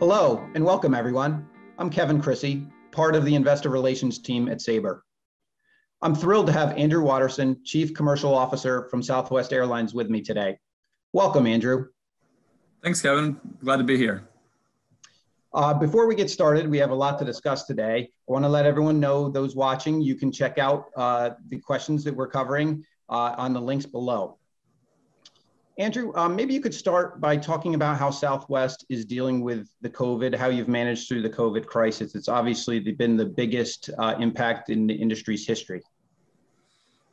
Hello and welcome everyone. I'm Kevin Crissey, part of the investor relations team at Sabre. I'm thrilled to have Andrew Watterson, Chief Commercial Officer from Southwest Airlines with me today. Welcome, Andrew. Thanks, Kevin. Glad to be here. Uh, before we get started, we have a lot to discuss today. I want to let everyone know, those watching, you can check out uh, the questions that we're covering uh, on the links below. Andrew, um, maybe you could start by talking about how Southwest is dealing with the COVID, how you've managed through the COVID crisis. It's obviously been the biggest uh, impact in the industry's history.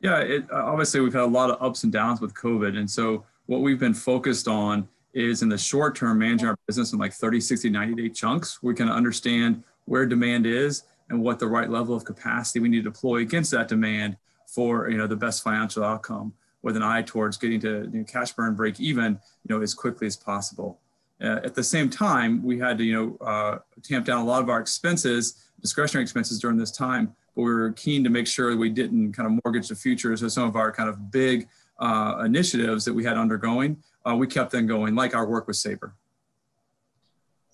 Yeah, it, obviously we've had a lot of ups and downs with COVID. And so what we've been focused on is in the short term, managing our business in like 30, 60, 90 day chunks. We can understand where demand is and what the right level of capacity we need to deploy against that demand for you know the best financial outcome with an eye towards getting to you know, cash burn break even, you know, as quickly as possible. Uh, at the same time, we had to, you know, uh, tamp down a lot of our expenses, discretionary expenses during this time. But we were keen to make sure we didn't kind of mortgage the future. So some of our kind of big uh, initiatives that we had undergoing, uh, we kept them going, like our work with Sabre.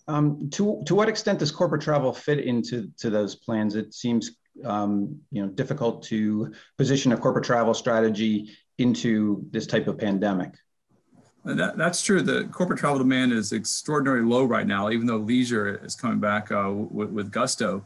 Um, to to what extent does corporate travel fit into to those plans? It seems um, you know difficult to position a corporate travel strategy into this type of pandemic. That, that's true. The corporate travel demand is extraordinarily low right now, even though leisure is coming back uh, with, with, gusto.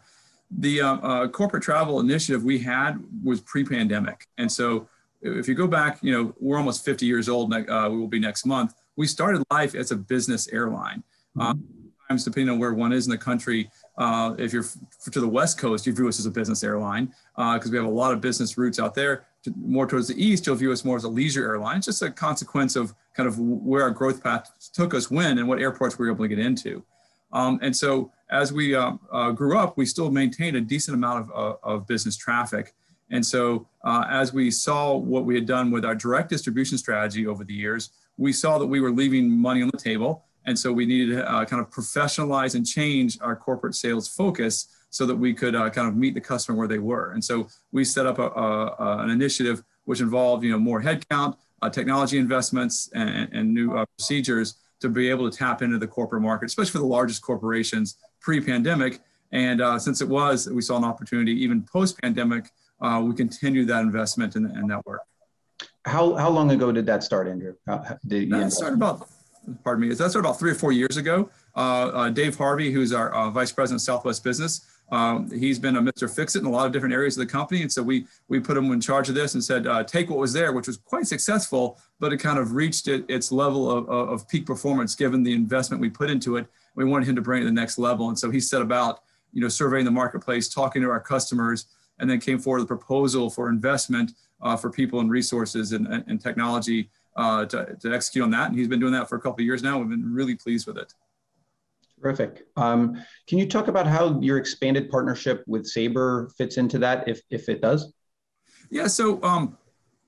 The uh, uh, corporate travel initiative we had was pre-pandemic, and so if you go back, you know, we're almost 50 years old. Uh, we will be next month. We started life as a business airline. Mm-hmm. Sometimes, depending on where one is in the country, uh, if you're f- to the West Coast, you view us as a business airline because uh, we have a lot of business routes out there to, more towards the east, you'll view us more as a leisure airline. It's just a consequence of kind of where our growth path took us when and what airports we were able to get into. Um, and so as we uh, uh, grew up, we still maintained a decent amount of, uh, of business traffic. And so uh, as we saw what we had done with our direct distribution strategy over the years, we saw that we were leaving money on the table. And so we needed to uh, kind of professionalize and change our corporate sales focus so that we could uh, kind of meet the customer where they were. And so we set up a, a, an initiative which involved you know more headcount, uh, technology investments, and, and new uh, procedures to be able to tap into the corporate market, especially for the largest corporations pre-pandemic. And uh, since it was, we saw an opportunity even post-pandemic. Uh, we continue that investment in, in, that work. How, how long ago did that start, Andrew? How, did that started about, pardon me, that started about three or four years ago. Uh, Dave Harvey, who's our Vice President of Southwest Business, um, he's been a Mr. Fix-It in a lot of different areas of the company. And so we, we put him in charge of this and said, uh, take what was there, which was quite successful, but it kind of reached it, its level of, of peak performance given the investment we put into it. We wanted him to bring it to the next level. And so he set about, you know, surveying the marketplace, talking to our customers, and then came forward with a proposal for investment uh, for people and resources and, and technology uh, to, to execute on that. And he's been doing that for a couple of years now. We've been really pleased with it. Terrific. Um, can you talk about how your expanded partnership with Sabre fits into that, if, if it does? Yeah, so um,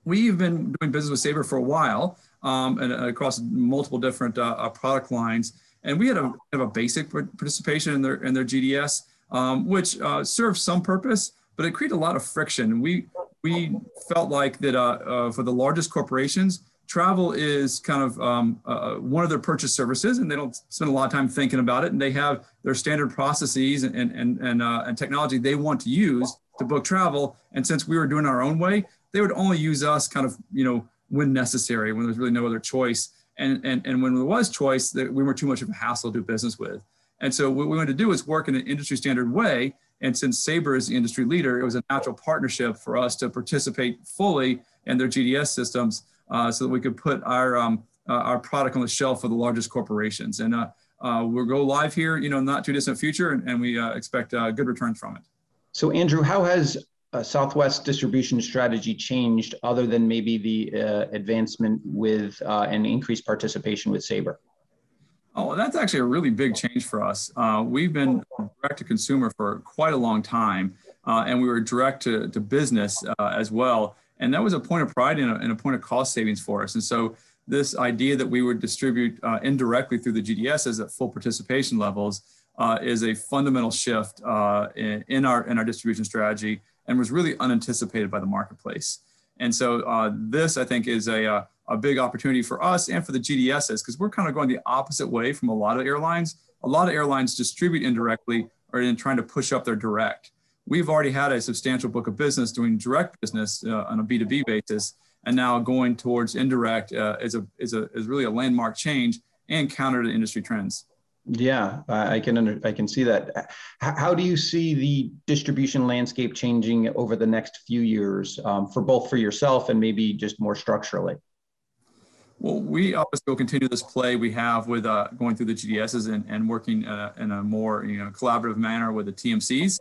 we've been doing business with Sabre for a while um, and across multiple different uh, uh product lines. And we had a, a basic participation in their, in their GDS, um, which uh, serves some purpose, but it created a lot of friction. We, we felt like that uh, uh, for the largest corporations, travel is kind of um, uh, one of their purchase services, and they don't spend a lot of time thinking about it. And they have their standard processes and and and, uh, and technology they want to use to book travel. And since we were doing our own way, they would only use us kind of you know when necessary, when there's really no other choice. And and and when there was choice, that we were too much of a hassle to do business with. And so what we wanted to do is work in an industry standard way. And since Sabre is the industry leader, it was a natural partnership for us to participate fully in their GDS systems uh, so that we could put our um, uh, our product on the shelf for the largest corporations. And uh, uh, we'll go live here, you know, not too distant future, and, and we uh, expect uh, good returns from it. So, Andrew, how has Southwest distribution strategy changed, other than maybe the advancement with an increased participation with Sabre? Oh, that's actually a really big change for us. we've been direct to consumer for quite a long time, and we were direct to, to business as well. And that was a point of pride and a, and a point of cost savings for us. And so this idea that we would distribute uh, indirectly through the GDSs at full participation levels uh, is a fundamental shift uh, in, in, our, in our distribution strategy and was really unanticipated by the marketplace. And so uh, this, I think, is a, uh, a big opportunity for us and for the GDSs because we're kind of going the opposite way from a lot of airlines. a lot of airlines distribute indirectly or in trying to push up their direct. We've already had a substantial book of business doing direct business uh, on a B2B basis, and now going towards indirect uh, is, a, is, a, is really a landmark change and counter to industry trends. Yeah, I can under, I can see that. How do you see the distribution landscape changing over the next few years um, for both for yourself and maybe just more structurally? Well, we obviously will continue this play we have with uh, going through the GDSs and, and working uh, in a more you know collaborative manner with the TMCs.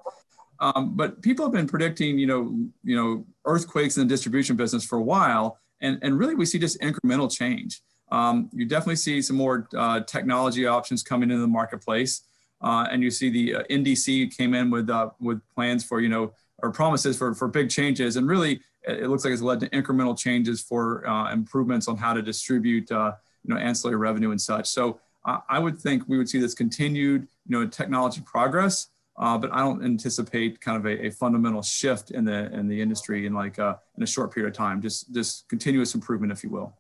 Um, but people have been predicting you know you know earthquakes in the distribution business for a while, and and really we see just incremental change. Um, you definitely see some more uh, technology options coming into the marketplace, uh, and you see the uh, NDC came in with uh, with plans for you know or promises for for big changes, and really it looks like it's led to incremental changes for uh, improvements on how to distribute uh, you know ancillary revenue and such. So I would think we would see this continued you know technology progress. But I don't anticipate kind of a, a, fundamental shift in the in the industry in like in a short period of time. Just just continuous improvement, if you will.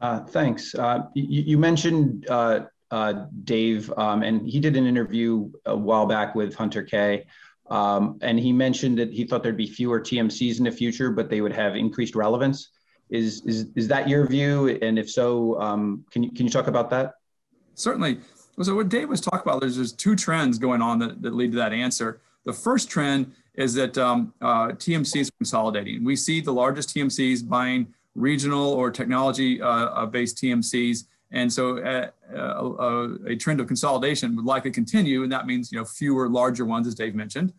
Uh, thanks. Uh, you, you, mentioned uh, uh, Dave, um, and he did an interview a while back with Hunter Keay, um, and he mentioned that he thought there'd be fewer TMCs in the future, but they would have increased relevance. Is is is that your view? And if so, um, can you can you talk about that? Certainly. So what Dave was talking about, there's there's two trends going on that, that lead to that answer. The first trend is that um, uh, TMCs consolidating. We see the largest TMCs buying regional or technology uh, uh based TMCs. And so uh, uh, a trend of consolidation would likely continue. And that means, you know, fewer larger ones, as Dave mentioned.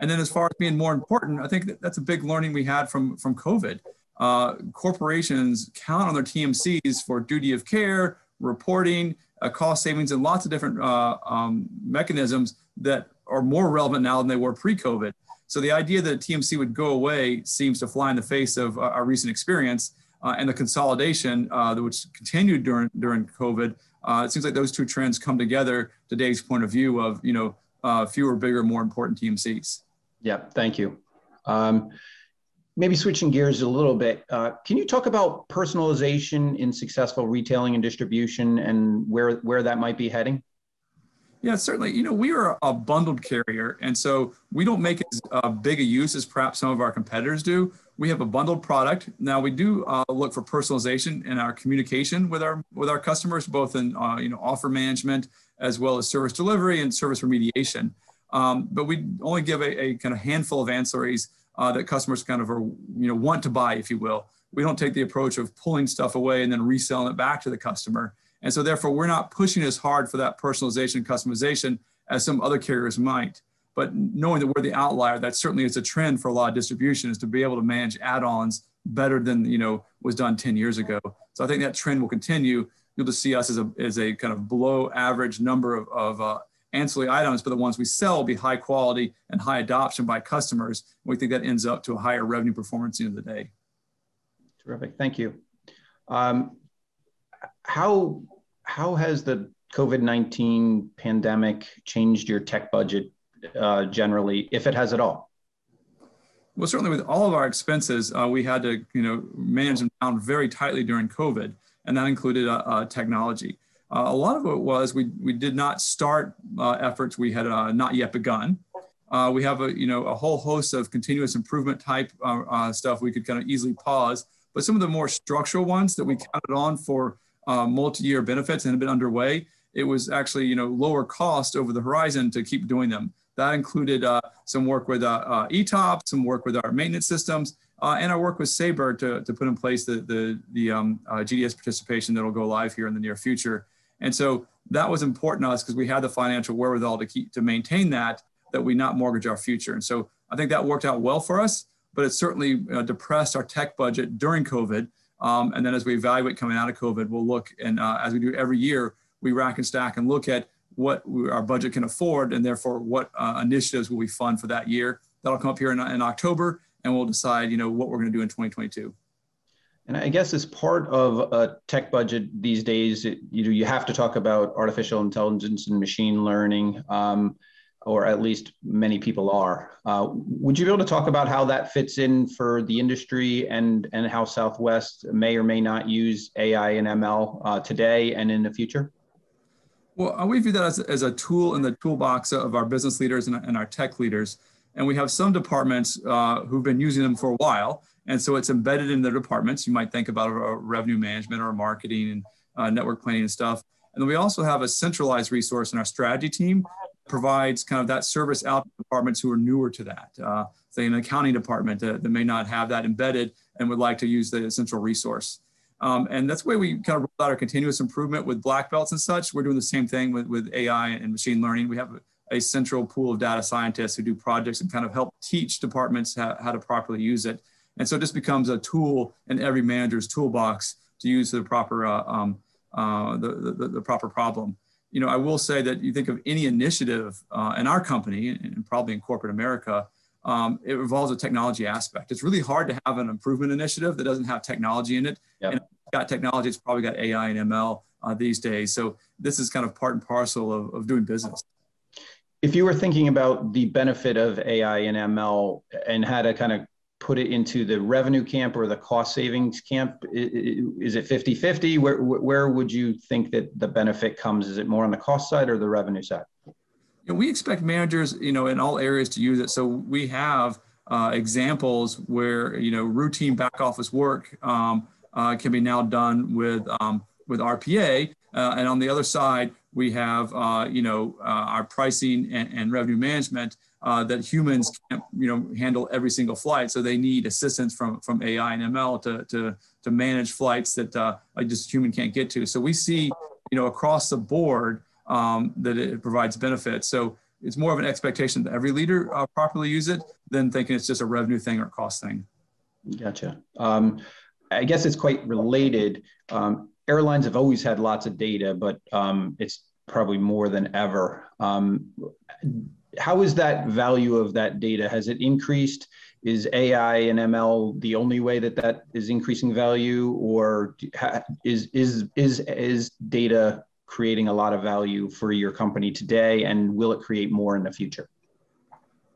And then as far as being more important, I think that that's a big learning we had from, from COVID. Uh, corporations count on their TMCs for duty of care, reporting, cost savings, and lots of different uh, um, mechanisms that are more relevant now than they were pre-COVID. So the idea that TMC would go away seems to fly in the face of our recent experience uh, and the consolidation, uh, which continued during during COVID. Uh, it seems like those two trends come together. Today's point of view of you know uh, fewer, bigger, more important TMCs. Yeah, thank you. Um, maybe switching gears a little bit, uh, can you talk about personalization in successful retailing and distribution, and where where that might be heading? Yeah, certainly. You know, we are a bundled carrier, and so we don't make as uh, big a use as perhaps some of our competitors do. We have a bundled product. Now we do uh, look for personalization in our communication with our with our customers, both in uh, you know offer management as well as service delivery and service remediation. Um, but we only give a, a, kind of handful of ancillaries uh, that customers kind of are you know want to buy, if you will. We don't take the approach of pulling stuff away and then reselling it back to the customer. And so therefore, we're not pushing as hard for that personalization customization as some other carriers might. But knowing that we're the outlier, that certainly is a trend for a lot of distribution is to be able to manage add-ons better than you know was done 10 years ago. So I think that trend will continue. You'll just see us as a, as a kind of below average number of, of uh, ancillary items, but the ones we sell will be high quality and high adoption by customers. We think that ends up to a higher revenue performance at the end of the day. Terrific, thank you. Um, how how has the COVID nineteen pandemic changed your tech budget uh, generally, if it has at all? Well, certainly with all of our expenses, uh, we had to you know manage them down very tightly during COVID, and that included uh, uh technology. Uh, a lot of it was we we did not start uh, efforts we had not yet begun. we have a you know a whole host of continuous improvement type stuff we could kind of easily pause, but some of the more structural ones that we counted on for uh, multi-year benefits and have been underway, it was actually you know lower cost over the horizon to keep doing them. That included uh, some work with uh, uh ETOP, some work with our maintenance systems, uh, and our work with Sabre to, to put in place the, the, the um, uh, GDS participation that will go live here in the near future. And so that was important to us because we had the financial wherewithal to keep to maintain that, that we not mortgage our future. And so I think that worked out well for us, but it certainly depressed our tech budget during COVID um, and then as we evaluate coming out of COVID, we'll look and uh, as we do every year, we rack and stack and look at what we, our budget can afford and therefore what uh, initiatives will we fund for that year. That'll come up here in, in October and we'll decide, you know, what we're going to do in 2022. And I guess as part of a tech budget these days, it, you know, you have to talk about artificial intelligence and machine learning. Um, or at least many people are. Uh, would you be able to talk about how that fits in for the industry and, and how Southwest may or may not use AI and ML uh, today and in the future? Well, we view that as, as a tool in the toolbox of our business leaders and, and our tech leaders. And we have some departments uh, who've been using them for a while. And so it's embedded in their departments. You might think about revenue management or marketing and uh, network planning and stuff. And then we also have a centralized resource in our strategy team provides kind of that service out to departments who are newer to that. Uh, say an accounting department that, that, may not have that embedded and would like to use the central resource. Um, and that's the way we kind of roll out our continuous improvement with black belts and such. We're doing the same thing with, with AI and machine learning. We have a, a central pool of data scientists who do projects and kind of help teach departments how, how to properly use it. And so it just becomes a tool in every manager's toolbox to use the proper uh, um, uh, the, the, the, proper problem. You know, I will say that you think of any initiative uh, in our company and probably in corporate America, um, it involves a technology aspect. It's really hard to have an improvement initiative that doesn't have technology in it. Yep. And it's got technology, it's probably got AI and ML uh, these days. So this is kind of part and parcel of, of doing business. If you were thinking about the benefit of AI and ML and how to kind of put it into the revenue camp or the cost savings camp? Is it 50 50? Where, where would you think that the benefit comes? Is it more on the cost side or the revenue side? Know, we expect managers, you know, in all areas to use it. So we have uh, examples where, you know, routine back office work um, uh, can be now done with, um, with RPA. Uh, and on the other side, we have, uh, you know, uh, our pricing and, and revenue management uh, that humans can't, you know, handle every single flight. So they need assistance from from AI and ML to to to manage flights that uh, just human can't get to. So we see, you know, across the board um, that it provides benefits. So it's more of an expectation that every leader uh, properly use it than thinking it's just a revenue thing or cost thing. Gotcha. Um, I guess it's quite related. Um, airlines have always had lots of data, but um, it's probably more than ever. How is that value of that data? Has it increased? Is AI and ML the only way that that is increasing value, or is is is is data creating a lot of value for your company today, and will it create more in the future?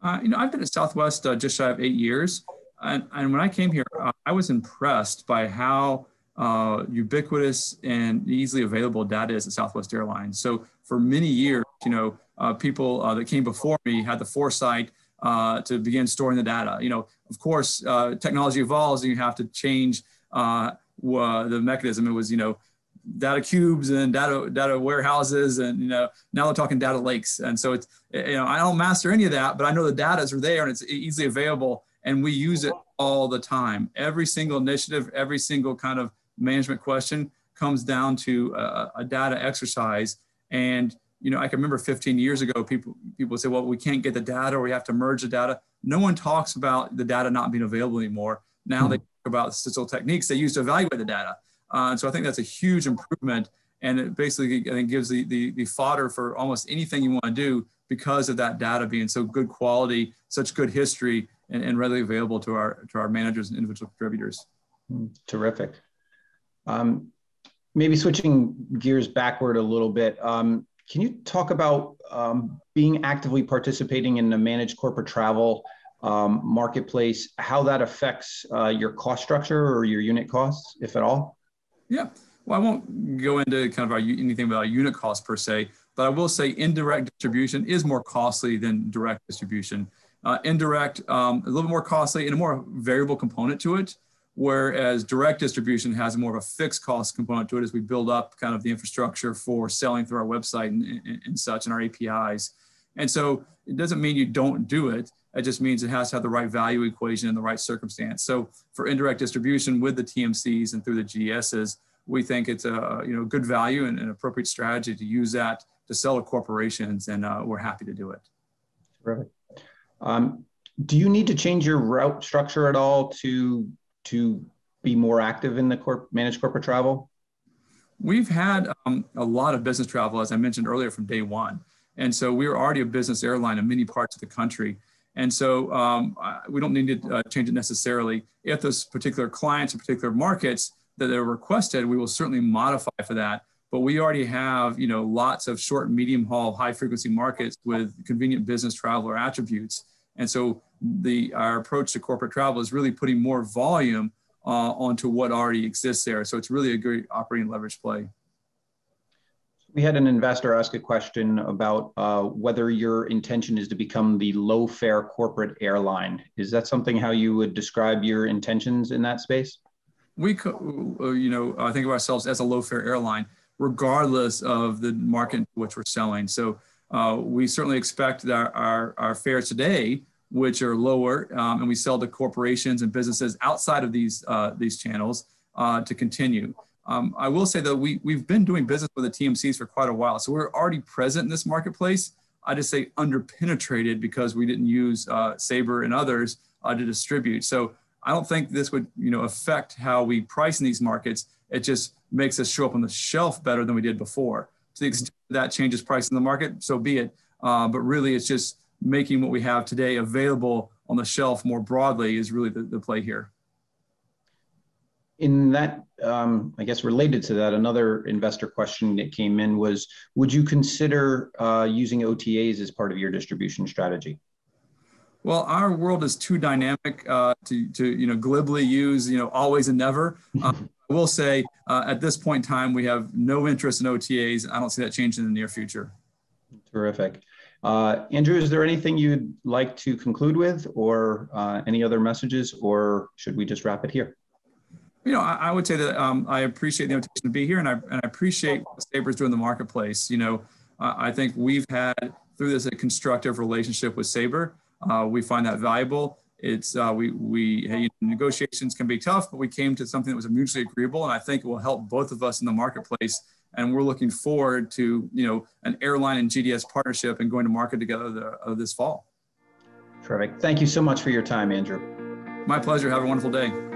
Uh, you know, I've been at Southwest uh, just shy of eight years, and, and when I came here, uh, I was impressed by how uh, ubiquitous and easily available data is at Southwest Airlines. So for many years, you know, uh, people uh, that came before me had the foresight uh, to begin storing the data. You know, of course, uh, technology evolves and you have to change uh, the mechanism. It was, you know, data cubes and data data warehouses and you know now they're talking data lakes and so it's you know i don't master any of that but i know the data are there and it's easily available and we use it all the time every single initiative every single kind of management question comes down to a, a data exercise and you know, I can remember 15 years ago, people people say, well, we can't get the data or we have to merge the data. No one talks about the data not being available anymore. Now mm-hmm. they talk about statistical techniques they use to evaluate the data. Uh, and so I think that's a huge improvement. And it basically I think gives the, the, the fodder for almost anything you want to do because of that data being so good quality, such good history, and, and readily available to our, to our managers and individual contributors. Hmm, terrific. Um, maybe switching gears backward a little bit. Um, can you talk about um, being actively participating in the managed corporate travel um, marketplace, how that affects uh, your cost structure or your unit costs, if at all? Yeah. Well, I won't go into kind of our, anything about unit cost per se, but I will say indirect distribution is more costly than direct distribution. Uh, indirect, um, a little more costly and a more variable component to it whereas direct distribution has more of a fixed cost component to it as we build up kind of the infrastructure for selling through our website and, and, and, such and our APIs. And so it doesn't mean you don't do it. It just means it has to have the right value equation in the right circumstance. So for indirect distribution with the TMCs and through the GDSs, we think it's a you know good value and an appropriate strategy to use that to sell to corporations, and uh, we're happy to do it. Right. Um, do you need to change your route structure at all to to be more active in the corp- managed corporate travel? We've had um, a lot of business travel, as I mentioned earlier, from day one. And so we were already a business airline in many parts of the country. And so um, we don't need to uh, change it necessarily. If those particular clients or particular markets that are requested, we will certainly modify for that. But we already have, you know, lots of short, medium haul, high frequency markets with convenient business traveler attributes. And so the our approach to corporate travel is really putting more volume uh, onto what already exists there. So it's really a great operating leverage play. We had an investor ask a question about uh, whether your intention is to become the low fare corporate airline. Is that something how you would describe your intentions in that space? We, uh, you know, I think of ourselves as a low fare airline, regardless of the market in which we're selling. So uh, we certainly expect that our, our fares today, which are lower, um, and we sell to corporations and businesses outside of these uh, these channels, uh, to continue. Um, I will say that we, we've been doing business with the TMCs for quite a while. So we're already present in this marketplace. I just say underpenetrated because we didn't use uh, Sabre and others uh, to distribute. So I don't think this would you know affect how we price in these markets. It just makes us show up on the shelf better than we did before. To the extent that changes price in the market, so be it. Uh, but really, it's just making what we have today available on the shelf more broadly is really the, the play here in that, um, I guess related to that, another investor question that came in was, would you consider uh, using OTAs as part of your distribution strategy? Well, our world is too dynamic uh, to, to, you know, glibly use, you know, always and never. Um, I will say uh, at this point in time, we have no interest in OTAs. I don't see that changing in the near future. Terrific. Uh, Andrew, is there anything you'd like to conclude with or uh, any other messages, or should we just wrap it here? You know, I, I would say that um, I appreciate the invitation to be here, and I and I appreciate what Sabre's doing in the marketplace. You know, I think we've had through this a constructive relationship with Sabre. Uh, we find that valuable. It's uh, we we hey, negotiations can be tough, but we came to something that was mutually agreeable, and I think it will help both of us in the marketplace. And we're looking forward to you know an airline and GDS partnership and going to market together the, uh, this fall. Terrific. Thank you so much for your time, Andrew. My pleasure. Have a wonderful day.